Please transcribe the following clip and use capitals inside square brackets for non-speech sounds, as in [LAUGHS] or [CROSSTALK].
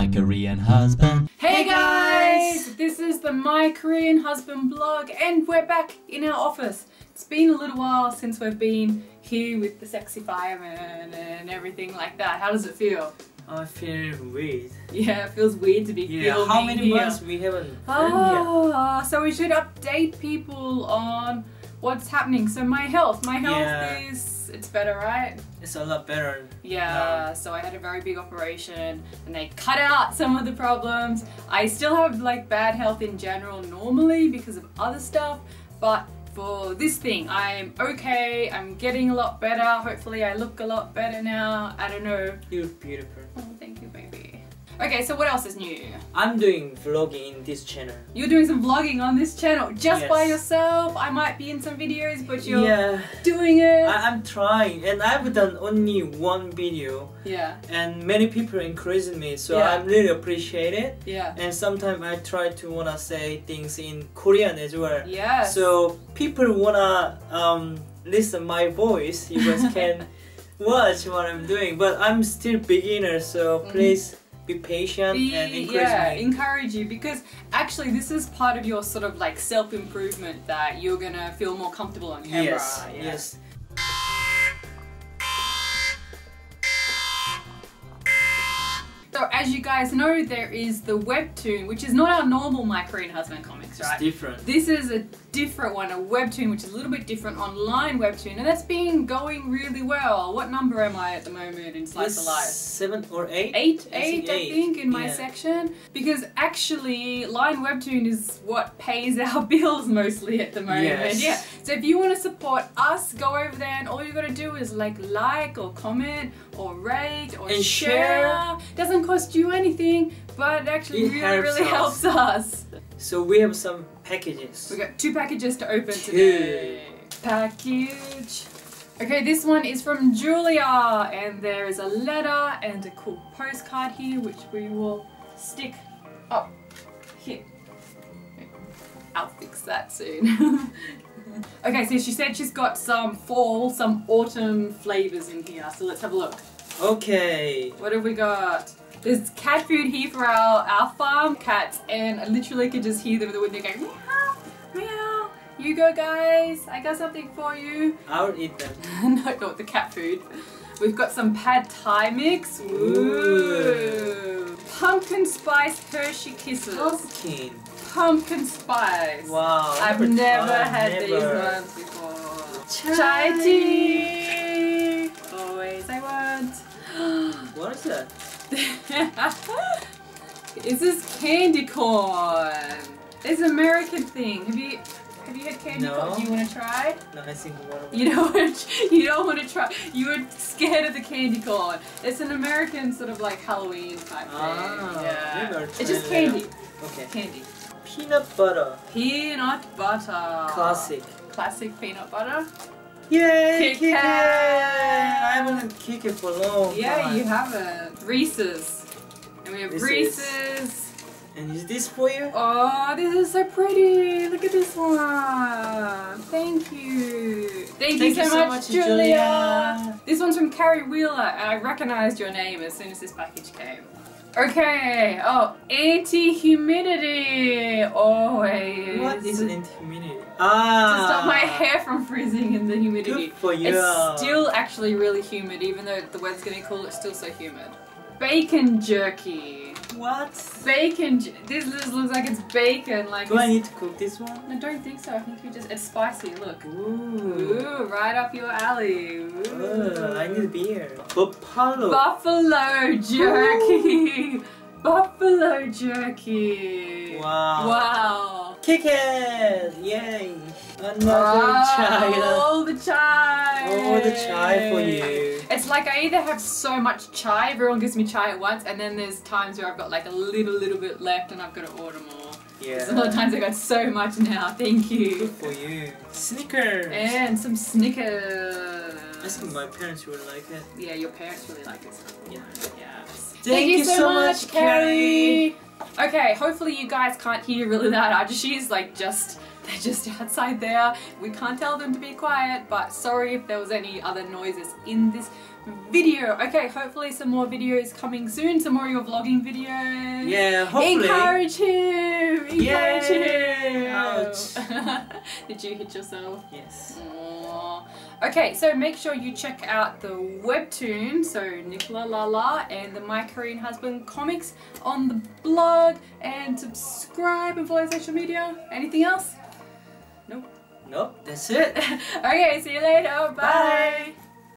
my Korean husband. Hey guys! This is the My Korean Husband blog and we're back in our office. It's been a little while since we've been here with the sexy fireman and everything like that. How does it feel? I feel weird. Yeah, it feels weird to be Yeah, how many here. months we haven't filmed yet? Ah, so we should update people on what's happening. So my health, my health Yeah. is it's better, right? It's a lot better. Yeah, so I had a very big operation and they cut out some of the problems. I still have like bad health in general normally because of other stuff, but for this thing, I'm okay. I'm getting a lot better. Hopefully, I look a lot better now. I don't know. You're beautiful. Okay, so what else is new? I'm doing vlogging in this channel. You're doing some vlogging on this channel just by yourself. I might be in some videos, but you're Yeah, doing it. I, I'm trying, and I've done only one video, yeah, and many people encouraging me, so Yeah. I really appreciate it. yeah, And sometimes I try to wanna say things in Korean as well. Yeah. So people wanna um, listen my voice. You guys [LAUGHS] can watch what I'm doing, but I'm still beginner, so Mhm. please be patient Be- and encourage yeah, me. encourage you because actually this is part of your sort of like self improvement that you're gonna feel more comfortable on camera. yes, yeah. yes. As you guys know, there is the webtoon, which is not our normal My Korean Husband comics, It's right? different. This is a different one, a webtoon, which is a little bit different online webtoon, and that's been going really well. What number am I at the moment in Slice of Life? Seven or eight? eight, I eight, I think, in my yeah. section. Because actually, Line Webtoon is what pays [LAUGHS] our bills mostly at the moment. Yes. Yeah. So if you want to support us, go over there, and all you got to do is like, like, or comment, or rate, or And share. share. Doesn't cost you anything, but it actually It really, helps really us. helps us. So we have some packages. We got two packages to open Two. today. Package. Okay, this one is from Julia, and there is a letter and a cool postcard here, which we will stick up here. I'll fix that soon. [LAUGHS] okay, so she said she's got some fall, some autumn flavors in here, so let's have a look. Okay. What have we got? There's cat food here for our, our farm cats, and I literally could just hear them in the window going meow, meow. You go, guys. I got something for you. I'll eat them. [LAUGHS] no, not the cat food. We've got some pad thai mix. Ooh. Pumpkin spice Hershey kisses. Pumpkin. Pumpkin spice. Wow. I've never had never. these ones before. Chai Chai tea. Always I want. [GASPS] What is that? [LAUGHS] is this candy corn? It's an American thing. Have you have you had candy No. corn? Do you want to try? No, I think one You don't want to, [LAUGHS] you don't want to try. You were scared of the candy corn. It's an American sort of like Halloween type thing. Ah, yeah. maybe It's just candy. Okay. Candy. Peanut butter. Peanut butter. Classic. Classic peanut butter. Yay! Kit Kit Kat! Kat! I haven't kicked it for long Yeah, time. you haven't. Reese's. And we have This Reese's. And is this for you? Oh, this is so pretty. Look at this one. Thank you. Thank, Thank you, so, much, much, Julia. Julia. This one's from Carrie Wheeler, and I recognized your name as soon as this package came. Okay. Oh, anti-humidity. Always. What is anti-humidity? Ah! To stop my hair from freezing in the humidity. Good for you. It's still actually really humid, even though the weather's getting cool. It's still so humid. Bacon jerky. What? Bacon. J- this just looks like it's bacon. Like Do I need to cook this one? I don't think so. I think you just. It's spicy. Look. Ooh. Ooh, right up your alley. Ooh. Ugh, I need beer. Buffalo. Buffalo jerky. Buffalo jerky. Wow. Wow. Kick it! Yay! Another Ah, child. All the chai. All the chai for you. It's like I either have so much chai, everyone gives me chai at once, and then there's times where I've got like a little, little bit left and I've got to order more. Yeah. A lot of times I got so much now, thank Good you. for you. Snickers. And some Snickers. I think my parents would like it. Yeah, your parents really like this. Yeah. Yes. Thank you so much, Carrie. Okay, hopefully you guys can't hear really loud Ajishis, like just they're [LAUGHS] just outside there. We can't tell them to be quiet, but sorry if there was any other noises in this video. Okay, hopefully some more videos coming soon. Some more of your vlogging videos. Yeah, hopefully. Encourage him! Encourage Yay! him! Ouch. [LAUGHS] [LAUGHS] Did you hit yourself? Yes. Aw. Okay, so make sure you check out the webtoon, so Nicholalala and the My Korean Husband comics on the blog and subscribe and follow social media. Anything else? Nope, Nope, that's it. [LAUGHS] okay, see you later. Bye. Bye.